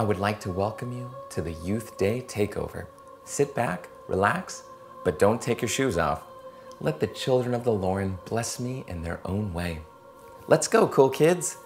I would like to welcome you to the Youth Day Takeover. Sit back, relax, but don't take your shoes off. Let the children of the Lauren bless me in their own way. Let's go, cool kids!